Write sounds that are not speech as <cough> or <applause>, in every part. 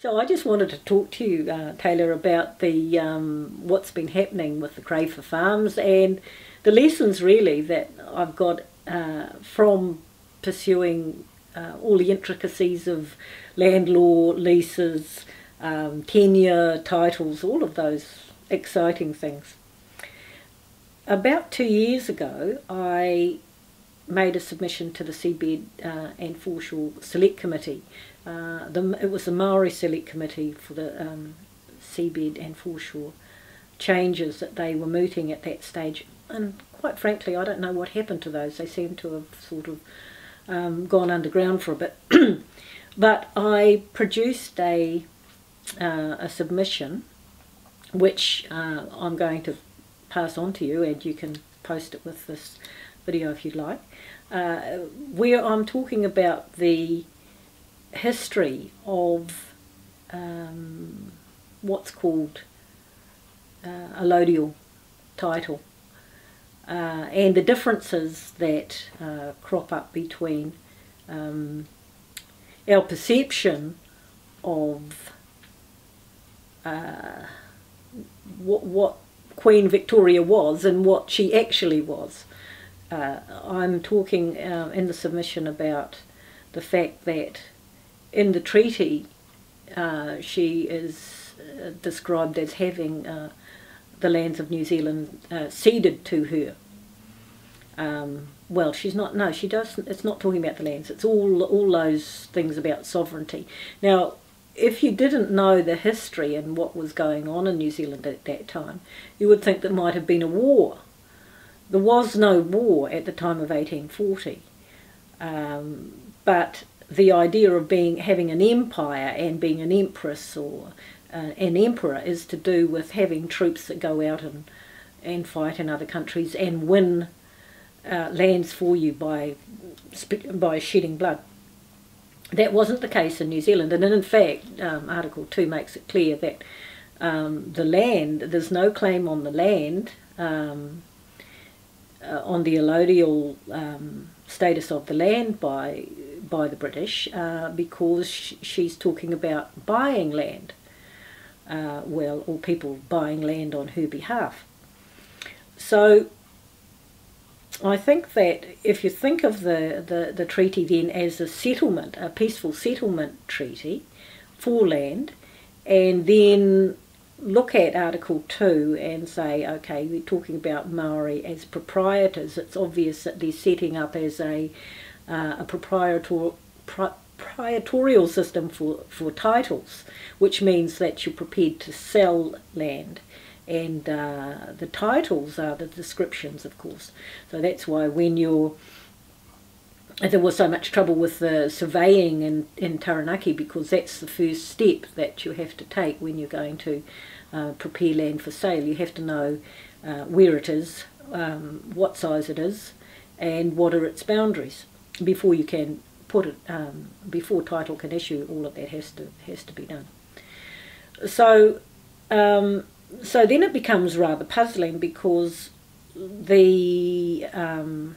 So I just wanted to talk to you, uh, Talor, about the um, what's been happening with the Crafar Farms and the lessons really that I've got uh, from pursuing uh, all the intricacies of land law, leases, um, tenure, titles, all of those exciting things. About two years ago, I made a submission to the Seabed uh, and Foreshore Select Committee uh, the, it was the Maori Select Committee for the um, seabed and foreshore changes that they were mooting at that stage. And quite frankly, I don't know what happened to those. They seem to have sort of um, gone underground for a bit. <clears throat> but I produced a, uh, a submission which uh, I'm going to pass on to you and you can post it with this video if you'd like, uh, where I'm talking about the history of um, what's called uh, allodial title uh, and the differences that uh, crop up between um, our perception of uh, what, what Queen Victoria was and what she actually was. Uh, I'm talking uh, in the submission about the fact that in the treaty, uh, she is uh, described as having uh, the lands of New Zealand uh, ceded to her. Um, well, she's not. No, she doesn't. It's not talking about the lands. It's all all those things about sovereignty. Now, if you didn't know the history and what was going on in New Zealand at that time, you would think there might have been a war. There was no war at the time of 1840, um, but the idea of being having an empire and being an empress or uh, an emperor is to do with having troops that go out and and fight in other countries and win uh, lands for you by by shedding blood. That wasn't the case in New Zealand, and in fact, um, Article Two makes it clear that um, the land there's no claim on the land um, uh, on the allodial um, status of the land by by the British uh, because she's talking about buying land, uh, well, or people buying land on her behalf. So I think that if you think of the, the, the treaty then as a settlement, a peaceful settlement treaty for land, and then look at Article 2 and say, okay, we're talking about Maori as proprietors, it's obvious that they're setting up as a uh, a proprietor, proprietorial system for, for titles, which means that you're prepared to sell land. And uh, the titles are the descriptions, of course. So that's why when you're there was so much trouble with the surveying in, in Taranaki because that's the first step that you have to take when you're going to uh, prepare land for sale. You have to know uh, where it is, um, what size it is, and what are its boundaries before you can put it, um, before title can issue, all of that has to has to be done. So, um, so then it becomes rather puzzling because the um,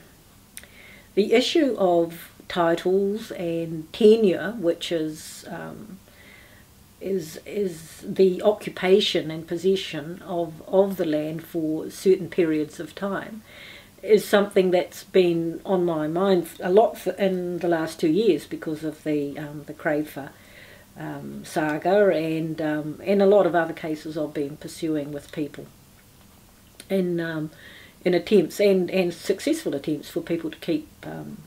the issue of titles and tenure, which is um, is is the occupation and possession of of the land for certain periods of time, is something that's been on my mind a lot for, in the last two years because of the um, the Crafar um, saga and um, and a lot of other cases I've been pursuing with people in um, in attempts and, and successful attempts for people to keep um,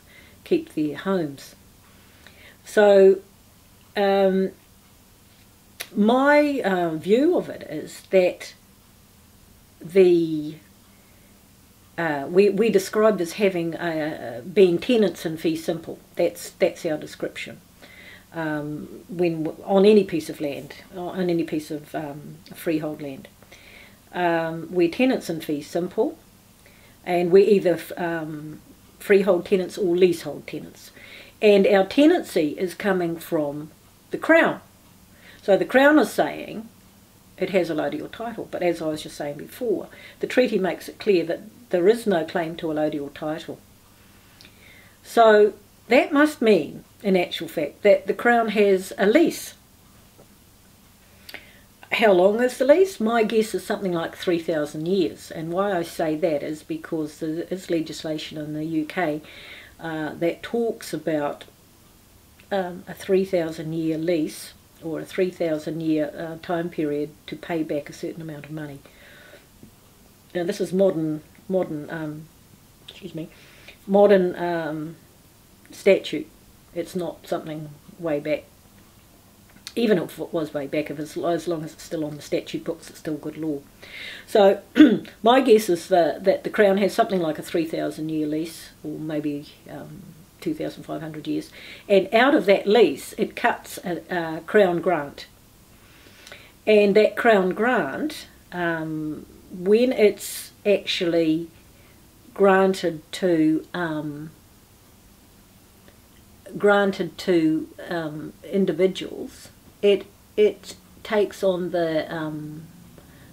keep their homes. So um, my uh, view of it is that the uh, we, we described as having uh, being tenants in fee simple. That's that's our description. Um, when on any piece of land, on any piece of um, freehold land, um, we're tenants in fee simple, and we're either um, freehold tenants or leasehold tenants, and our tenancy is coming from the crown. So the crown is saying it has a allodial title. But as I was just saying before, the treaty makes it clear that there is no claim to a allodial title. So that must mean, in actual fact, that the Crown has a lease how long is the lease? My guess is something like 3,000 years. And why I say that is because there is legislation in the UK uh, that talks about um, a 3,000 year lease or a 3,000 year uh, time period to pay back a certain amount of money. Now this is modern, modern, um, excuse me, modern um, statute. It's not something way back. Even if it was way back, if as long as it's still on the statute books, it's still good law. So <clears throat> my guess is that, that the Crown has something like a 3,000 year lease, or maybe um, 2,500 years, and out of that lease it cuts a, a Crown grant. And that Crown grant, um, when it's actually granted to um, granted to um, individuals, it it takes on the um,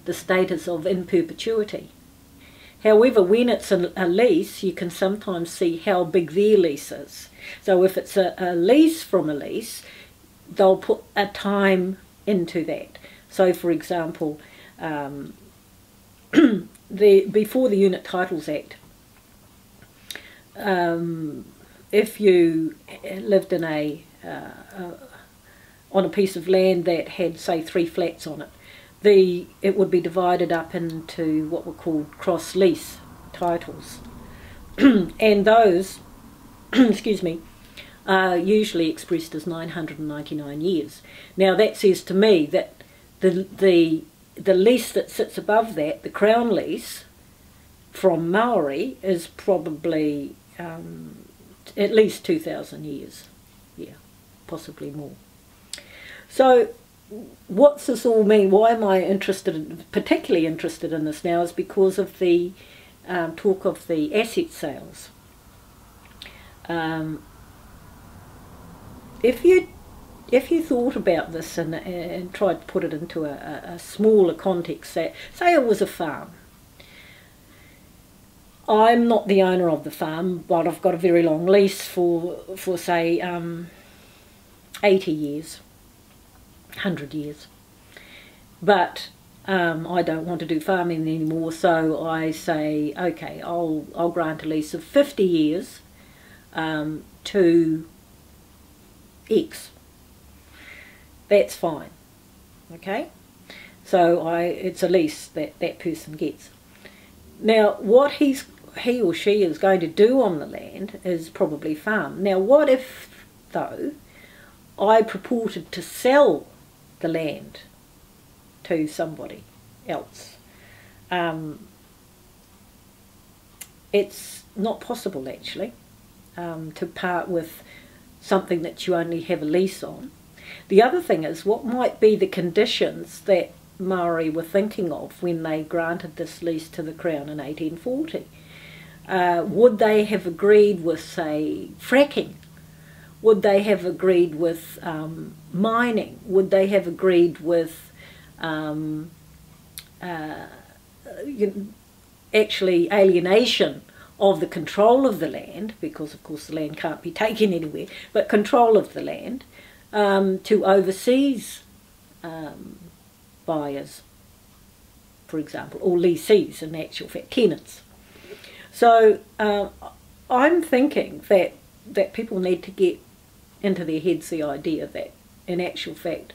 the status of in perpetuity. However, when it's a, a, lease, you can sometimes see how big their lease is. So if it's a, a lease from a lease, they'll put a time into that. So, for example, um, <clears throat> the before the Unit Titles Act, um, if you lived in a uh, on a piece of land that had, say, three flats on it, the it would be divided up into what were called cross lease titles, <clears throat> and those, <clears throat> excuse me, are usually expressed as 999 years. Now that says to me that the the the lease that sits above that, the crown lease, from Maori is probably um, at least 2,000 years. Yeah, possibly more. So what's this all mean? Why am I interested, in, particularly interested in this now, is because of the um, talk of the asset sales. Um, if you if you thought about this and, and tried to put it into a, a, smaller context, say, say it was a farm. I'm not the owner of the farm, but I've got a very long lease for, for say, um, 80 years. 100 years. But um, I don't want to do farming anymore, so I say, okay, I'll, I'll grant a lease of 50 years um, to X. That's fine, okay? So I, it's a lease that that person gets. Now, what he's he or she is going to do on the land is probably farm. Now, what if, though, I purported to sell the land to somebody else. Um, it's not possible actually um, to part with something that you only have a lease on. The other thing is what might be the conditions that Maori were thinking of when they granted this lease to the Crown in 1840. Uh, would they have agreed with, say, fracking would they have agreed with um, mining? Would they have agreed with um, uh, you know, actually alienation of the control of the land, because of course the land can't be <laughs> taken anywhere, but control of the land um, to overseas um, buyers, for example, or lessees in actual fact, tenants. So uh, I'm thinking that that people need to get into their heads the idea that, in actual fact,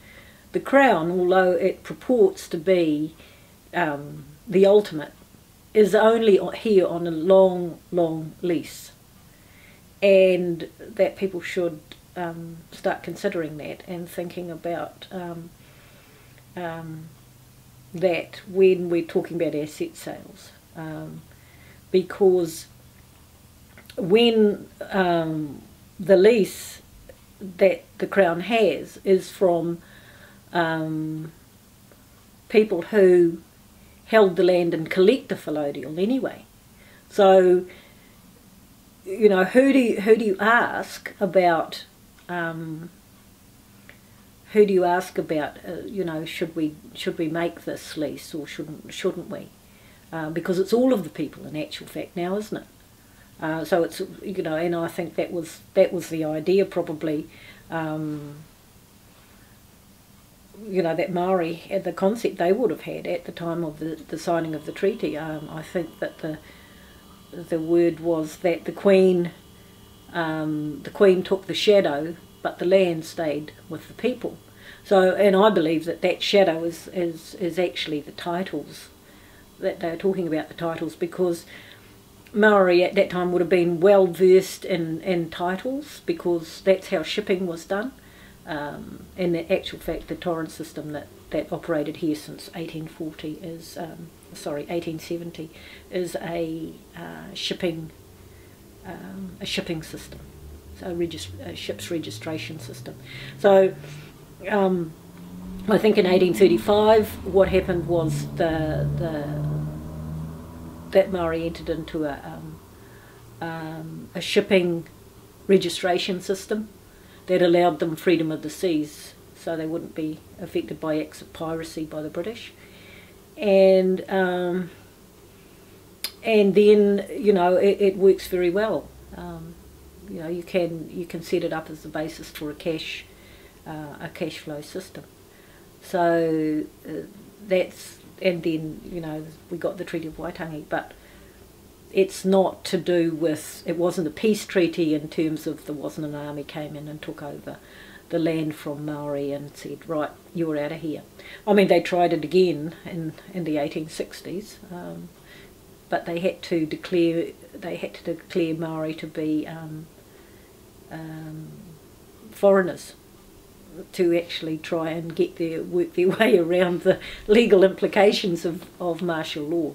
the Crown, although it purports to be um, the ultimate, is only here on a long, long lease. And that people should um, start considering that and thinking about um, um that when we're talking about asset sales. Um, because when um, the lease that the Crown has is from um, people who held the land and collect the allodial anyway. So, you know, who do you, who do you ask about? Um, who do you ask about? Uh, you know, should we should we make this lease or shouldn't shouldn't we? Uh, because it's all of the people in actual fact now, isn't it? Uh, so it's you know, and I think that was that was the idea probably um, you know, that Maori had the concept they would have had at the time of the, the signing of the treaty. Um, I think that the the word was that the Queen um, the Queen took the shadow, but the land stayed with the people. So, and I believe that that shadow is, is, is actually the titles, that they're talking about the titles, because Maori at that time would have been well versed in, in titles, because that's how shipping was done. Um, in the actual fact, the Torrens system that, that operated here since 1840 is, um, sorry, 1870, is a uh, shipping um, a shipping system, so a, a, ship's registration system. So um, I think in 1835, what happened was the the that Maori entered into a um, um, a shipping registration system that allowed them freedom of the seas, so they wouldn't be affected by acts of piracy by the British, and um, and then you know it, it works very well. Um, you know you can you can set it up as the basis for a cash uh, a cash flow system. So uh, that's and then you know we got the Treaty of Waitangi, but it's not to do with it wasn't a peace treaty in terms of there wasn't an army came in and took over the land from Maori and said right you're out of here. I mean they tried it again in in the 1860s. Um, but they had to declare they had to declare Maori to be um, um, foreigners to actually try and get their work their <laughs> way around the legal implications of, of martial law.